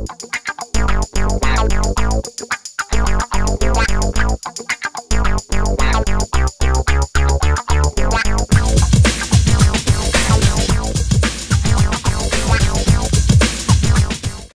Wow.